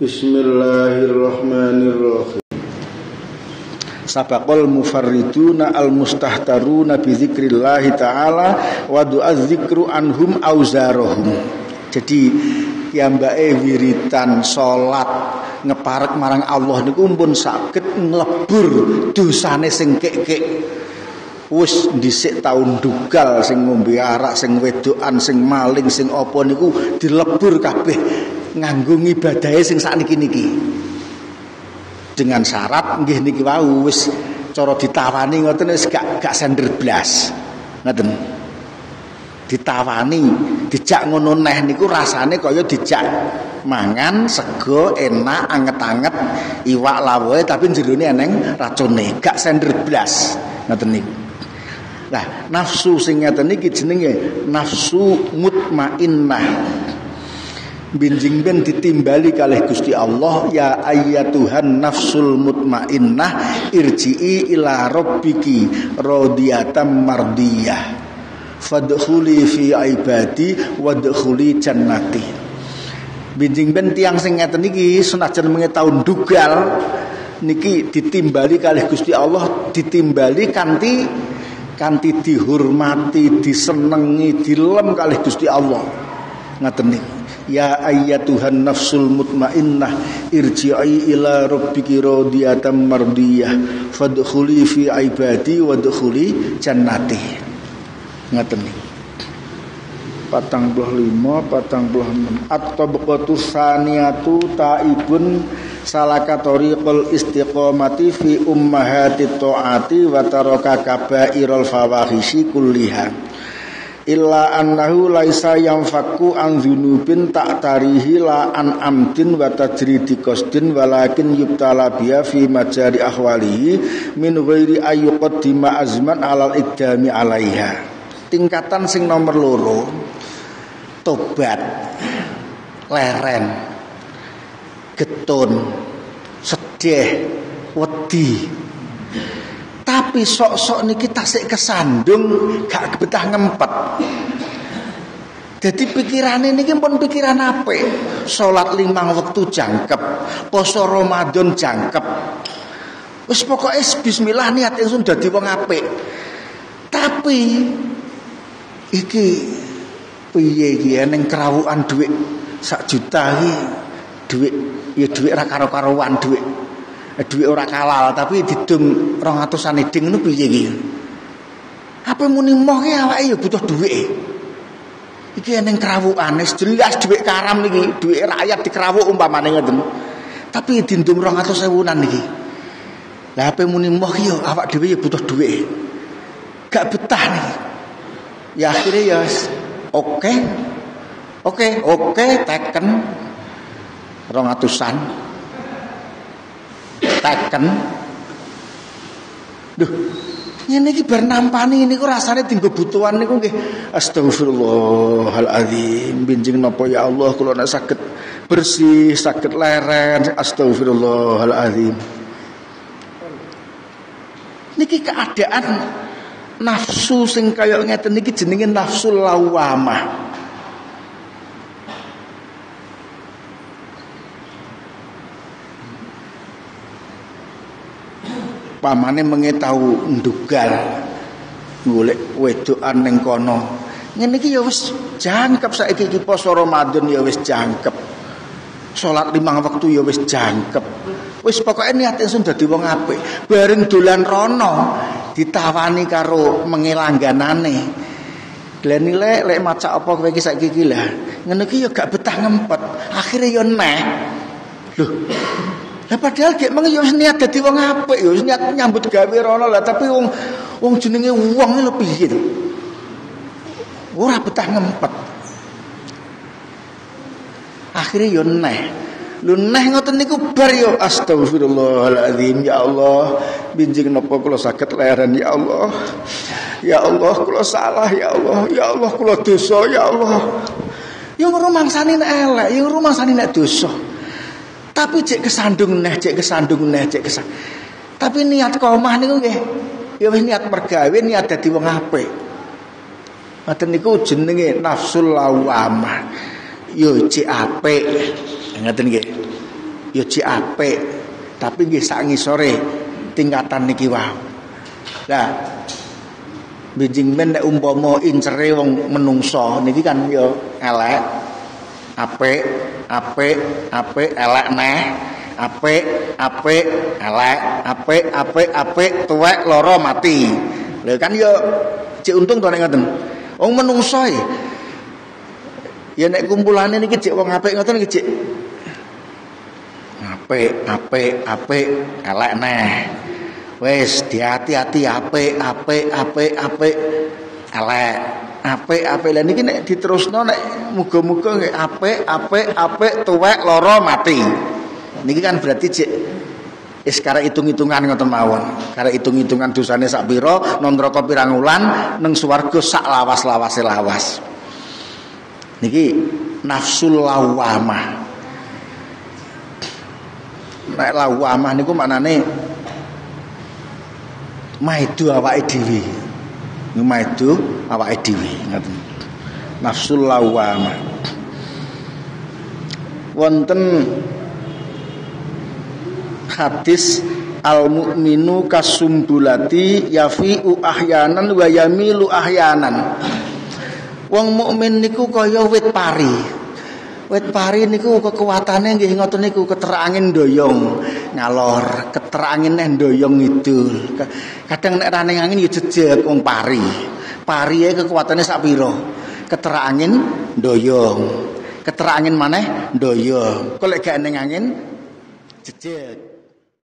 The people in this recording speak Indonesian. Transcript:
Bismillahirrahmanirrahim. Sabaqal mufarriduna al mustahtaruna bi dzikrillah taala wa du'a dzikru anhum auzarahum. Jadi piyambake wiritan salat ngeparek marang Allah niku pun saged nglebur dosane sing kek-kek. Wis dhisik taun dugal sing ngombe arak, sing wedokan, sing maling, sing apa niku dilebur kabeh nganggo ibadahe sing sakniki niki. Dengan syarat nggih niki wau wis cara ditawani ngoten wis gak gak sender blas. Ngoten. Ditawani, dijak ngono neh niku rasane kaya dijak mangan sego enak anget-anget iwak lawoe tapi jerone eneng racune gak sender blas. Ngoten niku. Nah, nafsu sing ngeten niki jenenge nafsu mutmainnah binjing ben ditimbali kalih Gusti Allah ya Tuhan nafsul mutmainnah irji'i ila rabbiki radiyatan mardiyah. Fadkhuli fi ibadi wadkhuli jannati. Binjing ben tiang sing ngeten iki senajan menge taun dugal niki ditimbali kalih Gusti Allah ditimbali kanthi kanthi dihormati disenengi dilem kalih Gusti Allah ngaten niki Ya ayyatuhan nafsul mutmainnah irji'i ila rabbiki radiyatan mardiyah fadkhuli fi ibadi wadkhuli jannati. Ngaten iki. Patang puluh lima, patang puluh enam At-tabqatu saniyatu ta'ibun salaka tariqul istiqomati fi ummahati ta'ati wa taraka kabairal fawahishi kulliha illa annahu laisa fakku an dzunubin tak tarihi la an amdin wa tajridi qasdin walakin yubtala biya fi majari ahwalihi min ghairi ayyuqaddima azman alal idami alaiha. Tingkatan sing nomor loro tobat leren getun sedih wedi tapi sok-sok niki tasik kesandung gak betah ngempet. Jadi pikiran ini pun pikiran apa? Sholat limang waktu jangkep, poso Ramadan jangkep. Wis pokoknya bismillah niat yang sudah wong apik. Tapi iki piye iki ning kerawuan duit sak juta iki duit ya duit ra karo-karuan Eh, duit ora kalal tapi didung 200-an ding ngono piye iki? Apa muni moh ki awake ya butuh duit iki ning krawukan wis jelas duit karam niki duit rakyat dikerawuk umpamane ngoten. Tapi dindung 200 ewunan niki lah apa muni moh ki ya awak dhewe ya butuh duit gak betah nih. Ya akhirnya ya oke oke oke teken rongatusan teken duh ini iki bar nampani niku rasane tinggo butuhan niku nggih. Astagfirullahalazim binjing napa ya Allah kula nek saged bersih saged leren astagfirullahalazim niki keadaan nafsu sing kaya ngeten niki jenenge nafsu lawamah pamane mengetahu ndugal golek wedokan ning kono. Ngene iki ya wis jangkep saiki iki poso Ramadan ya wis jangkep. Salat limang waktu ya wis jangkep. Wis pokoke niate sun dadi wong apik. Bareng dolan rono ditawani karo mengilangganane. Gleni lek lek maca apa kowe iki saiki iki lah. Ngene iki ya gak betah ngempet. Akhirnya ya neh. Lho lah padahal gek mang yo niat dadi wong apik yo niat nyambut gawe rono lah tapi wong wong jenenge wong lho piye to. Ora betah ngempet. Akhirnya yo neh. Lu neh ngoten niku bar yo astagfirullahaladzim ya Allah. Binjing napa kula sakit leren ya Allah. Ya Allah kula salah ya Allah. Ya Allah kula dosa ya Allah. Yang rumangsane elek, yang rumangsane nek dosa. Tapi cek kesandung neh, cek kesandung neh, cek kesandung. Tapi niat komah niku nggih ya wis niat mergawe, niat dadi wong apik. Ngoten niku jenenge nafsul lawamah. Ya cek apik. Ngoten nggih. ya jek apik, tapi nggih sak ngisore tingkatan niki wae. Lah Benjing men nek umpama incere wong menungso niki kan ya elek. Apik, apik, apik, elek neh. Apik, apik, elek, apik, apik, apik, tuwek, lara, mati. Lha kan ya cek untung to nek ngoten. Wong menungso e. Ya nek kumpulane niki cek wong apik ngoten niki cek apik, apik, apik, elek neh. Wis dihati-hati apik, apik, apik, apik, elek. Apik, apik. Lah niki nek diterusno nek muga-muga nggih apik, apik, apik, tuwek, lara, mati. Niki kan berarti Is kare hitung-hitungan ngoten mawon. Kare hitung-hitungan dosane sak pira, nandraka pirang wulan, ning swarga sak lawas-lawase lawas. Niki nafsul lawamah. Nek lawamah niku maknane maidu awake dhewe. Maidu awake dhewe ngoten. Nafsul lawamah. Wonten hadis al mukminu kasumbulati yafi'u ahyanan wa yamilu ahyanan. Wong mukmin niku kaya wit pari. Wit pari niku kekuatane nggih ngoten niku keterangin doyong ngalor, keterangin neh doyong ngidul. Kadang nek rane angin ya jejeg wong pari. Pari e kekuatane sak pira? Keterangin doyong. Keterangin maneh doyong. Kok lek gak angin jejeg.